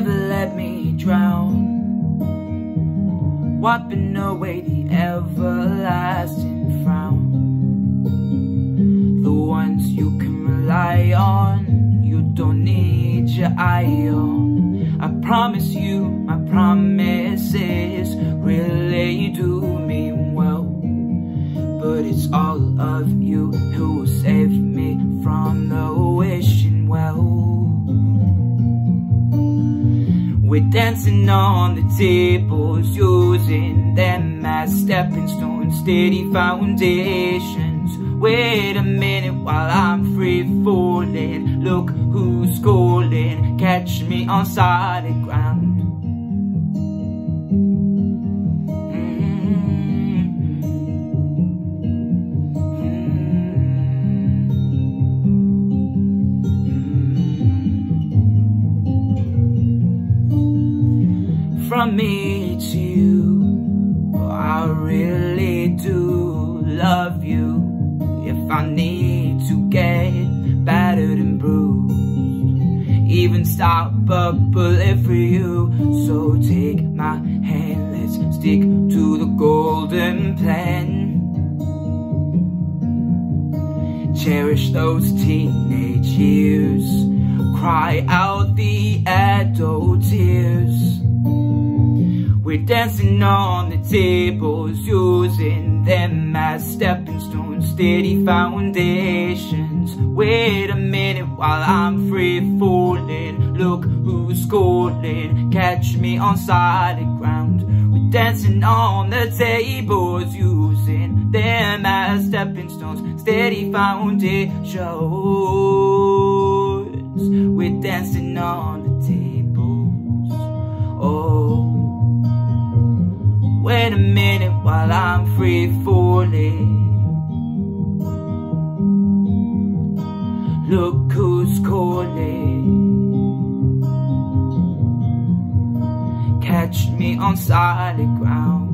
never let me drown. Wiping away the everlasting frown. The ones you can rely on You don't need your eye on. I promise you my promises Really do mean well. But it's all of you who will save me from the wishing dancing on the tables, using them as stepping stones, steady foundations. Wait a minute while I'm free falling. Look who's calling, catch me on solid ground. From me to you. Oh, I really do love you. If I need to get battered and bruised, even stop a bullet for you. So take my hand, let's stick to the golden plan. Cherish those teenage years, cry out the adult. We're dancing on the tables, using them as stepping stones, steady foundations. Wait a minute while I'm free falling. Look who's calling, catch me on solid ground. We're dancing on the tables, using them as stepping stones, steady foundations. We're dancing on the tables. Wait a minute while I'm free falling. Look who's calling. Catch me on solid ground.